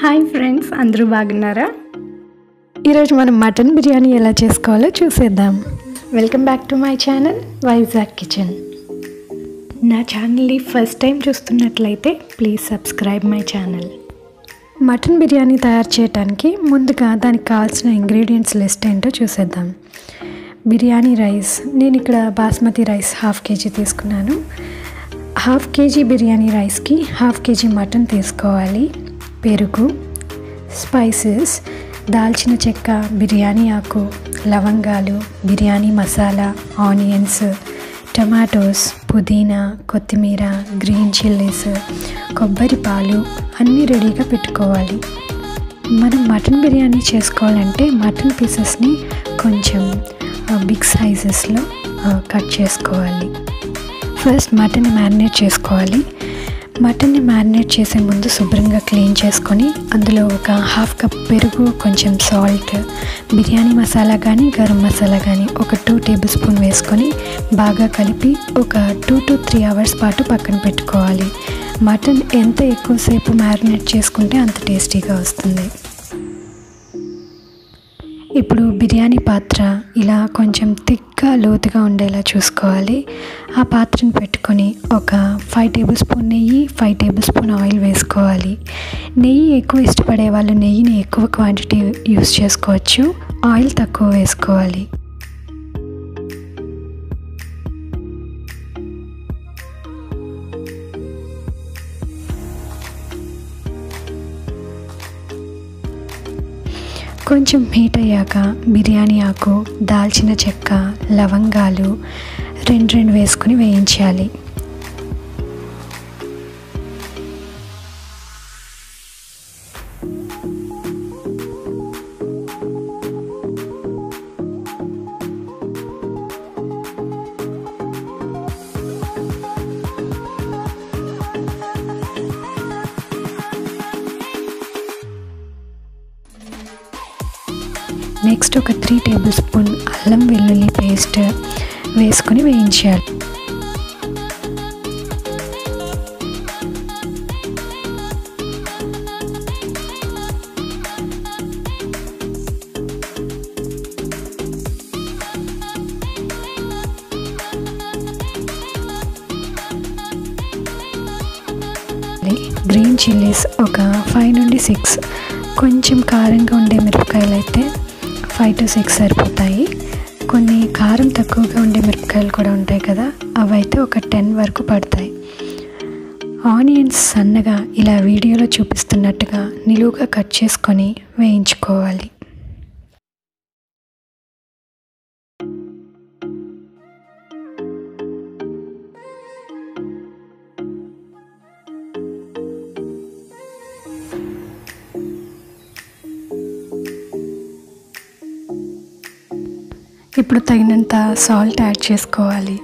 Hi friends అందరూ బాగున్నారా? ఈరోజు మనం మటన్ బిర్యానీ ఎలా చేసుకోవాలో చూసేద్దాం. Welcome back to my channel Vizag kitchen నా ఛానల్ని ఫస్ట్ టైం చూస్తున్నట్లయితే please subscribe my channel mutton biryani తయారు చేయడానికి ముందుగా దానికి కావాల్సిన ఇంగ్రీడియంట్స్ లిస్ట్ ఏంటో చూసేద్దాం. బిర్యానీ రైస్ నేను ఇక్కడ బాస్మతి రైస్ హాఫ్ కేజీ తీసుకున్నాను. హాఫ్ కేజీ బిర్యానీ రైస్కి హాఫ్ కేజీ మటన్ తీసుకోవాలి. పెరుగు స్పైసెస్ దాల్చిన చెక్క బిర్యానీ ఆకు లవంగాలు బిర్యానీ మసాలా ఆనియన్స్ టమాటోస్ పుదీనా కొత్తిమీర గ్రీన్ చిల్లీస్ కొబ్బరి పాలు అన్నీ రెడీగా పెట్టుకోవాలి. మనం మటన్ బిర్యానీ చేసుకోవాలంటే మటన్ పీసెస్ని కొంచెం బిగ్ సైజెస్లో కట్ చేసుకోవాలి. ఫస్ట్ మటన్ మ్యారినేట్ చేసుకోవాలి. మటన్ని మ్యారినేట్ చేసే ముందు శుభ్రంగా క్లీన్ చేసుకొని అందులో ఒక హాఫ్ కప్ పెరుగు కొంచెం సాల్ట్ బిర్యానీ మసాలా కానీ గరం మసాలా కానీ ఒక టూ టేబుల్ స్పూన్ వేసుకొని బాగా కలిపి ఒక టూ టు త్రీ అవర్స్ పాటు పక్కన పెట్టుకోవాలి. మటన్ ఎంత ఎక్కువసేపు మ్యారినేట్ చేసుకుంటే అంత టేస్టీగా వస్తుంది. ఇప్పుడు బిర్యానీ పాత్ర ఇలా కొంచెం థిక్గా లోతుగా ఉండేలా చూసుకోవాలి. ఆ పాత్రను పెట్టుకొని ఒక ఫైవ్ టేబుల్ స్పూన్ నెయ్యి ఫైవ్ టేబుల్ స్పూన్ ఆయిల్ వేసుకోవాలి. నెయ్యి ఎక్కువ ఇష్టపడే వాళ్ళు నెయ్యిని ఎక్కువ క్వాంటిటీ యూస్ చేసుకోవచ్చు. ఆయిల్ తక్కువ వేసుకోవాలి. కొంచెం హీట్ అయ్యాక బిర్యానీ ఆకు దాల్చిన చెక్క లవంగాలు రెండు రెండు వేసుకుని వేయించాలి. నెక్స్ట్ ఒక త్రీ టేబుల్ స్పూన్ అల్లం వెల్లుల్లి పేస్ట్ వేసుకొని వేయించాలి. గ్రీన్ చిల్లీస్ ఒక ఫైవ్ నుండి సిక్స్ కొంచెం కారంగా ఉండే మిరపకాయలు అయితే ఫైవ్ టు సిక్స్ సరిపోతాయి. కొన్ని కారం తక్కువగా ఉండే మిరపకాయలు కూడా ఉంటాయి కదా అవైతే ఒక టెన్ వరకు పడతాయి. ఆనియన్స్ సన్నగా ఇలా వీడియోలో చూపిస్తున్నట్టుగా నిలువుగా కట్ చేసుకొని వేయించుకోవాలి. ఇప్పుడు తగినంత సాల్ట్ యాడ్ చేసుకోవాలి.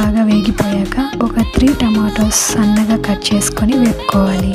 బాగా వేగిపోయాక ఒక త్రీ టమాటోస్ సన్నగా కట్ చేసుకొని వేపుకోవాలి.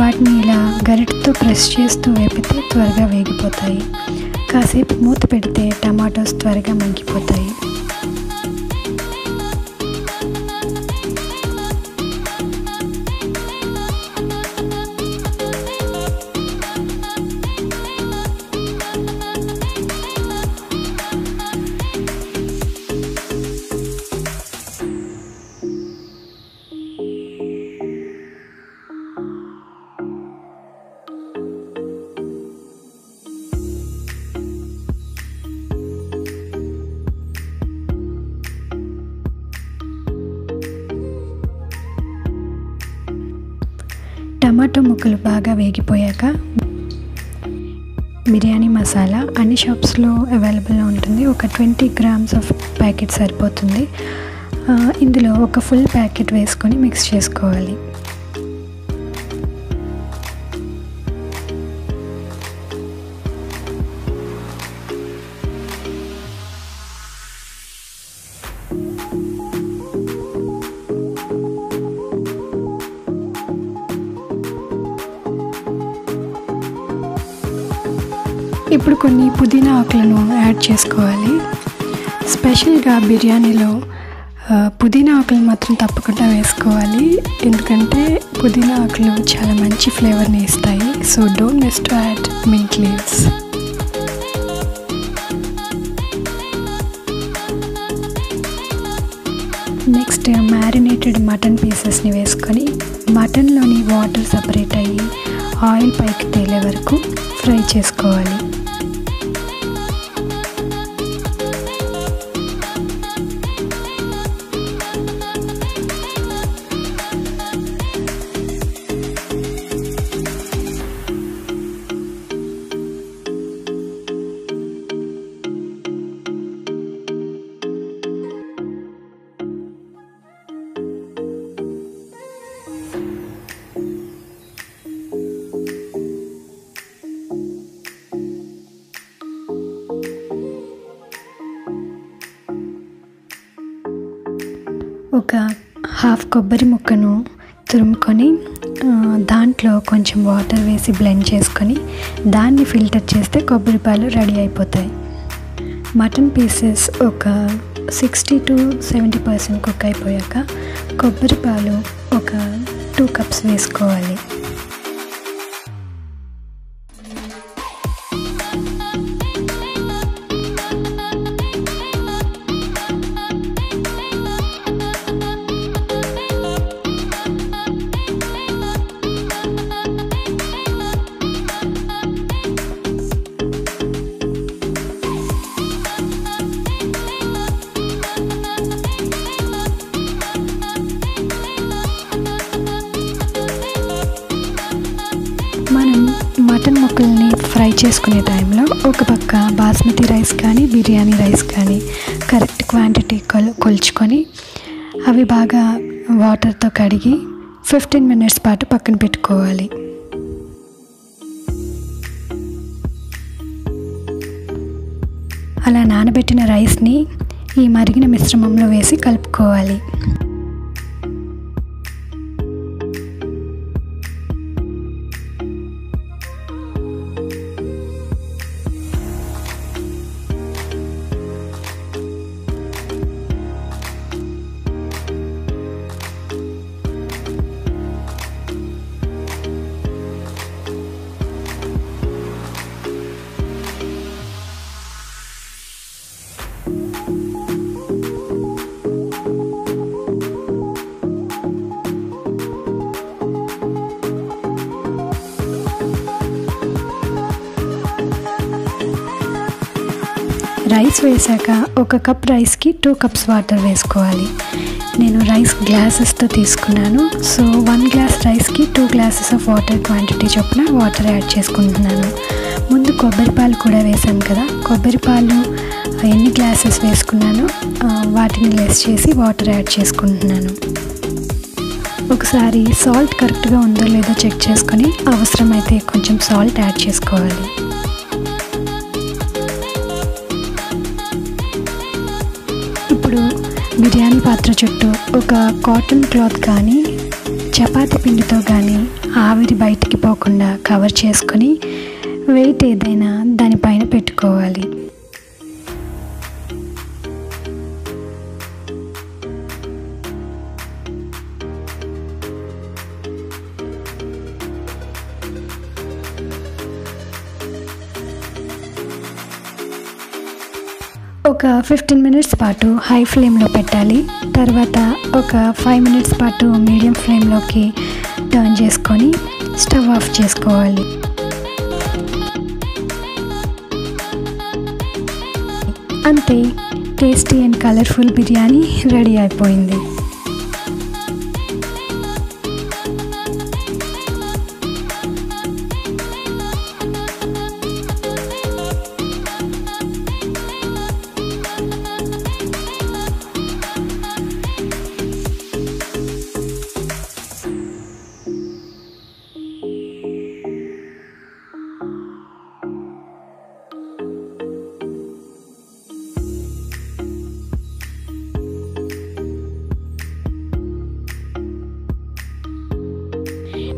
వాటిని ఇలా గరిటతో ప్రెస్ చేస్తూ వేపితే త్వరగా వేగిపోతాయి. కాసేపు మూత పెడితే టమాటోస్ త్వరగా మగ్గిపోతాయి. టమాటో ముక్కలు బాగా వేగిపోయాక బిర్యానీ మసాలా అన్ని షాప్స్లో అవైలబుల్లో ఉంటుంది. ఒక ట్వంటీ గ్రామ్స్ ఆఫ్ ప్యాకెట్ సరిపోతుంది. ఇందులో ఒక ఫుల్ ప్యాకెట్ వేసుకొని మిక్స్ చేసుకోవాలి. ఇప్పుడు కొన్ని పుదీనా ఆకులను యాడ్ చేసుకోవాలి. స్పెషల్గా బిర్యానీలో పుదీనా ఆకులు మాత్రం తప్పకుండా వేసుకోవాలి. ఎందుకంటే పుదీనా ఆకులు చాలా మంచి ఫ్లేవర్ని ఇస్తాయి. So don't miss to add mint leaves. Next marinated mutton పీసెస్ని వేసుకొని మటన్లోని వాటర్ సపరేట్ అయ్యి ఆయిల్ పైకి తేలే వరకు ఫ్రై చేసుకోవాలి. ఒక హాఫ్ కొబ్బరి ముక్కను తురుముకొని దాంట్లో కొంచెం వాటర్ వేసి బ్లెండ్ చేసుకొని దాన్ని ఫిల్టర్ చేస్తే కొబ్బరి పాలు రెడీ అయిపోతాయి. మటన్ పీసెస్ ఒక sixty to seventy percent cook అయిపోయాక కొబ్బరి పాలు ఒక టూ కప్స్ వేసుకోవాలి. మనం మటన్ ముక్కల్ని ఫ్రై చేసుకునే టైంలో ఒక పక్క బాస్మతి రైస్ కానీ బిర్యానీ రైస్ కానీ కరెక్ట్ క్వాంటిటీ కొల్ కొలుచుకొని అవి బాగా వాటర్తో కడిగి ఫిఫ్టీన్ మినిట్స్ పాటు పక్కన పెట్టుకోవాలి. అలా నానబెట్టిన రైస్ని ఈ మరిగిన మిశ్రమంలో వేసి కలుపుకోవాలి. రైస్ వేసాక ఒక కప్ రైస్కి టూ కప్స్ వాటర్ వేసుకోవాలి. నేను రైస్ గ్లాసెస్తో తీసుకున్నాను. సో వన్ గ్లాస్ రైస్కి two glasses of water quantity చొప్పున వాటర్ యాడ్ చేసుకుంటున్నాను. ముందు కొబ్బరి పాలు కూడా వేసాను కదా కొబ్బరి పాలు ఎన్ని గ్లాసెస్ వేసుకున్నానో వాటిని లెస్ చేసి వాటర్ యాడ్ చేసుకుంటున్నాను. ఒకసారి సాల్ట్ కరెక్ట్గా ఉందో లేదో చెక్ చేసుకొని అవసరమైతే కొంచెం సాల్ట్ యాడ్ చేసుకోవాలి. బిర్యానీ పాత్ర చుట్టూ ఒక కాటన్ క్లాత్ కానీ చపాతి పిండితో కానీ ఆవిరి బయటికి పోకుండా కవర్ చేసుకొని వెయిట్ ఏదైనా దానిపైన పెట్టుకోవాలి. ఒక ఫిఫ్టీన్ మినిట్స్ పాటు హై ఫ్లేమ్లో పెట్టాలి. తర్వాత ఒక ఫైవ్ మినిట్స్ పాటు మీడియం ఫ్లేమ్లోకి టర్న్ చేసుకొని స్టవ్ ఆఫ్ చేసుకోవాలి. అంతే tasty and colourful biryani ready అయిపోయింది.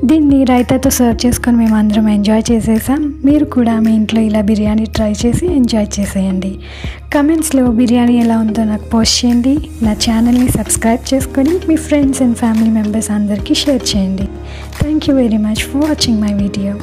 దీన్ని రైతాతో సర్వ్ చేసుకొని మేము అందరం ఎంజాయ్ చేసేసాం. మీరు కూడా మీ ఇంట్లో ఇలా బిర్యానీ ట్రై చేసి ఎంజాయ్ చేసేయండి. కమెంట్స్లో బిర్యానీ ఎలా ఉందో నాకు పోస్ట్ చేయండి. నా ఛానల్ని సబ్స్క్రైబ్ చేసుకొని మీ ఫ్రెండ్స్ అండ్ ఫ్యామిలీ మెంబర్స్ అందరికీ షేర్ చేయండి. Thank you very much for watching my video.